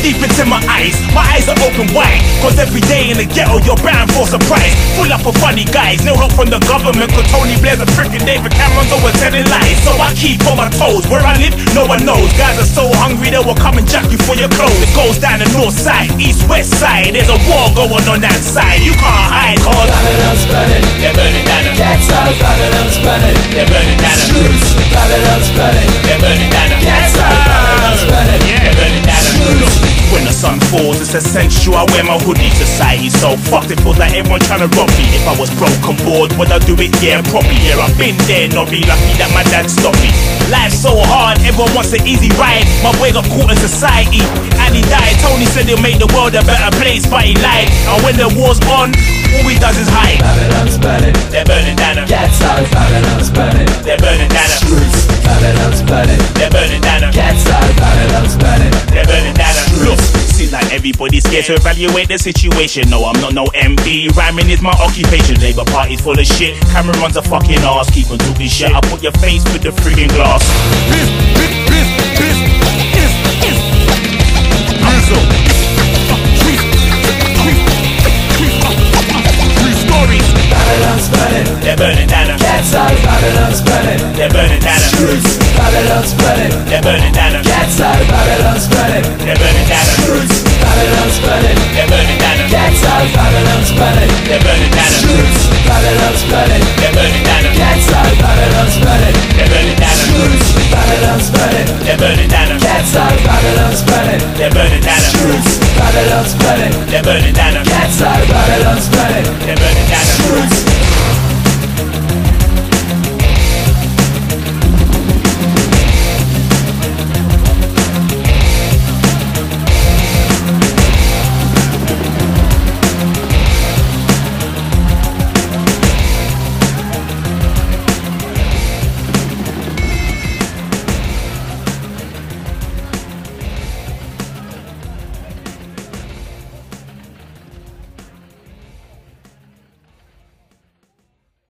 deep into my eyes. My eyes are open wide. Cause every day in the ghetto, you're bound for surprise. Full up of funny guys, no help from the government. Cause Tony Blair's a prick David Cameron's always telling lies. So I keep on my toes. Where I live, no one knows. Guys are so hungry, they will come and jack you for your clothes. It goes down the north side, east, west side. There's a war going on that side. You can't hide, cause Falls, it's essential I wear my hoodie. Society's so fucked, it feels like everyone trying to rob me. If I was broke and bored, would I do it? Yeah, probably. Yeah, I've been there, not be lucky that my dad stopped me. Life's so hard, everyone wants an easy ride. My boy got caught in society, and he died. Tony said he'll make the world a better place, but he lied. And when the war's on, all he does is hide. Like everybody's scared to evaluate the situation. No, I'm not no MP. Rhyming is my occupation. Labour Party's full of shit. Cameron runs a fucking ass. Keep on talking shit. I put your face with the friggin' glass. Biz, biz, biz, biz, is, is. Grizzle. True, true, true, true stories. Babylon spreading, They're burning down the. ghetto, Babylon spreading, They're burning down Babylon's burning They're burning down Cats out of Babylon's burning They're burning down Streets Babylon's burning They're burning down Cats out of Babylon's burning They're burning down Streets Babylon's burning They're burning down Cats out of Babylon's burning They're burning down Streets Babylon's burning They're burning down Cats of Babylon's burning They're burning down Streets